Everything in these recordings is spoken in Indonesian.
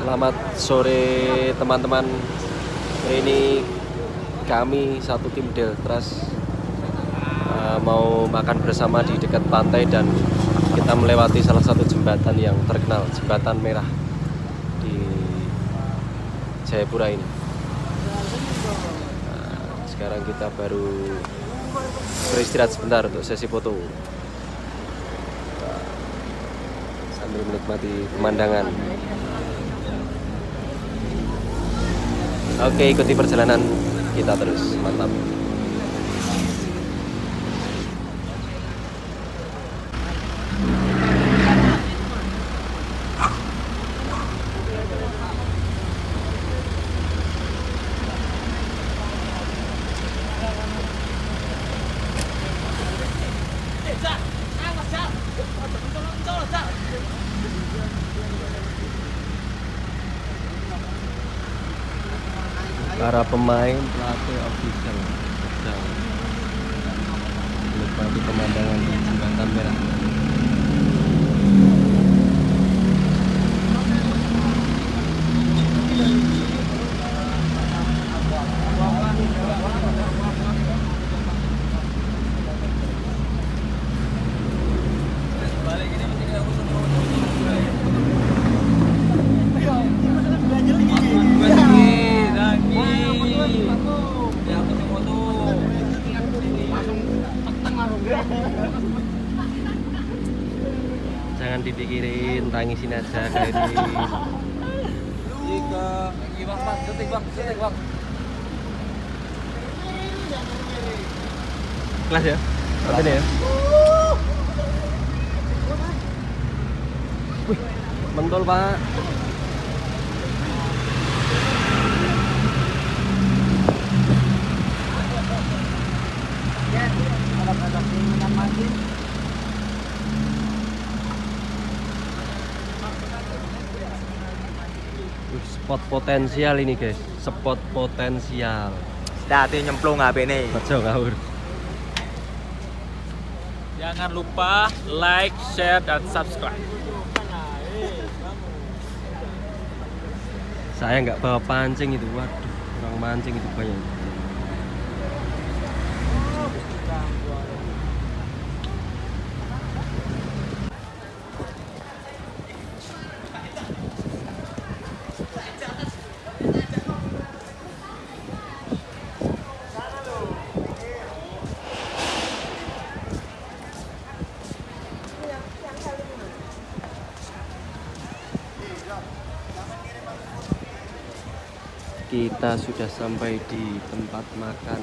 Selamat sore teman-teman. Ini kami satu tim Deltras uh, mau makan bersama di dekat pantai dan kita melewati salah satu jembatan yang terkenal, jembatan merah di Jayapura ini. Nah, sekarang kita baru beristirahat sebentar untuk sesi foto. sambil menikmati pemandangan. Oke, ikuti perjalanan kita terus. Mantap. Para pemain pelatih official menikmati pemandangan di jembatan merah jangan dipikirin tangisin aja kayak ini kelas ya? Berapa ini ya? Wih, mentol pak. Wih, spot potensial ini guys. Spot potensial. Hati nyemplung HP ini. Ngawur. Jangan lupa like, share, dan subscribe. saya nggak bawa pancing itu. Waduh kurang mancing itu banyak kita sudah sampai di tempat makan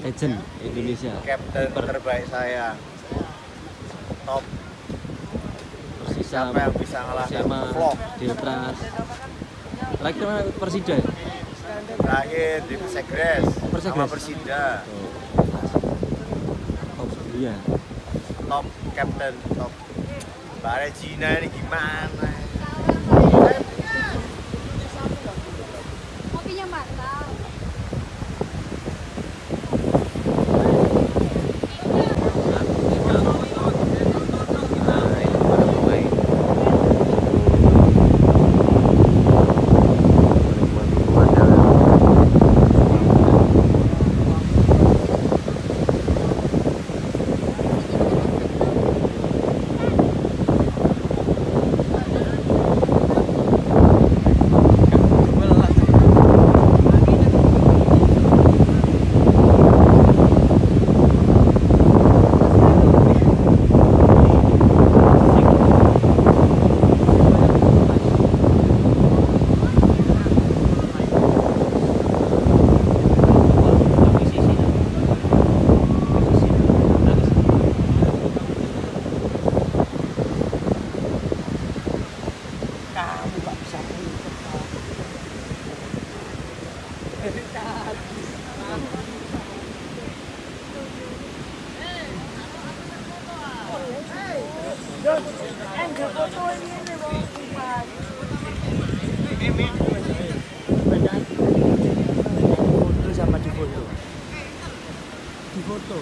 legend Indonesia Captain Kiper terbaik saya. Top. Persisa Siapa yang bisa ngalahkan vlog? Deltras lagi mana Persija ya? Terakhir di Persegres Persegres. sama Persida. Oh, iya Top Captain top. Mbak Regina ini gimana? Kopinya mantap. Nah, ini para pemain. Menikmati pemandangan. Foto sama di foto. Di foto.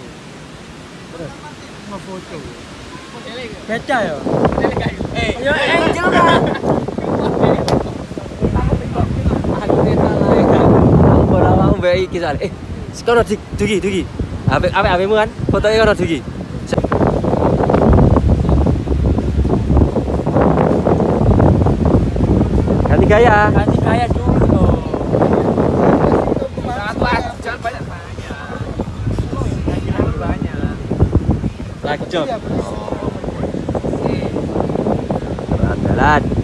Terus sama foto. Beda ya? Ya angel kan Aku kita lain. Aku ora mau mbak iki soalnya. Eh, dik dugi dugi. Ape ape apemu kan? Fotonya kono dugi. Ganti gaya. ganti dulu Lagi job. Andalan.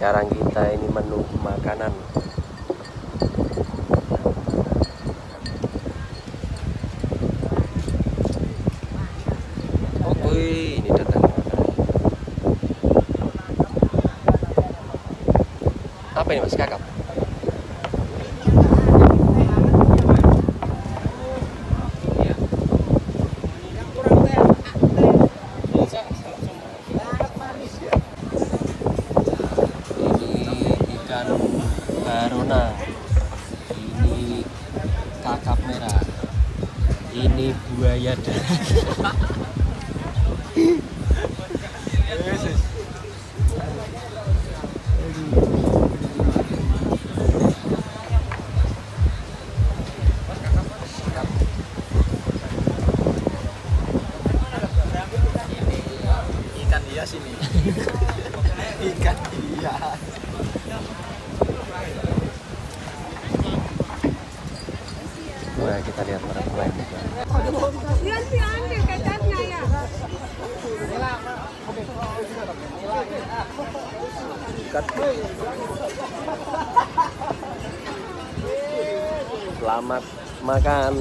Sekarang kita ini menunggu makanan. Apa ini mas? Kakap? Barona ini kakap merah ini buaya darat Ikan hias ini. Ikan hias. Selamat makan.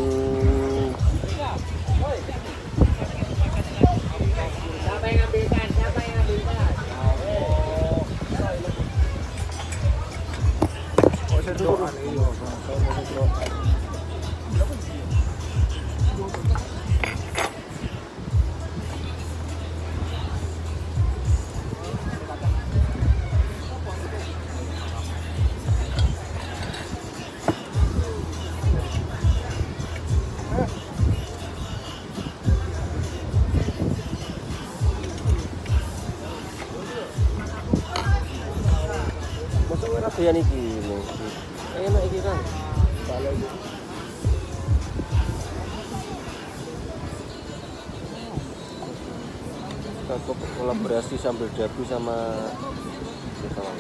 ya niki. Enak iki kan kalau itu aku kolaborasi sambil dabu sama kawan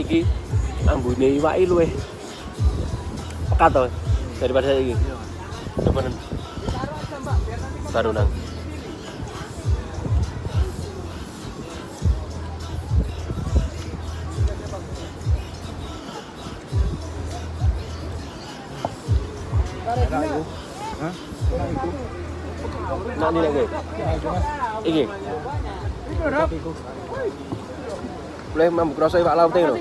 Iki ambune iwaki luweh pekat to daripada iki. Depan. Baru nang. Nak ni lagi. Iki. Boleh mampu kroso iwak laut lho.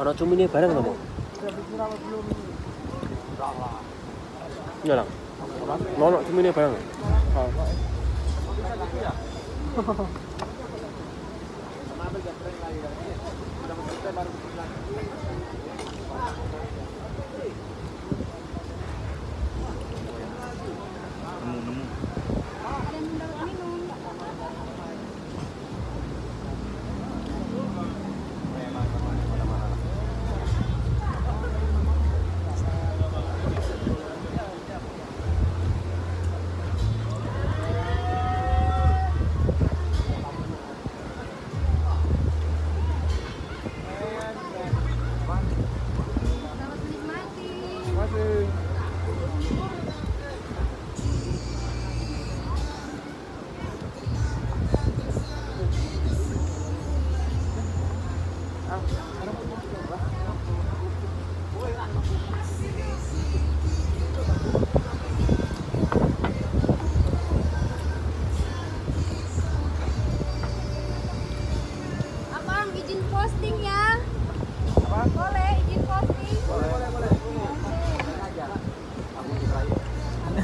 Ana cumine bareng to, Mo? Iya lah. Ono cumine bareng. Abang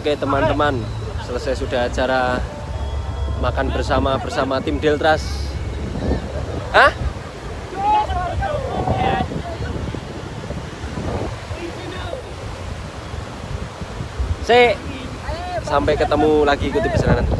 Oke teman-teman, selesai sudah acara makan bersama bersama tim Deltras. Hah? Sampai ketemu lagi ikuti terus.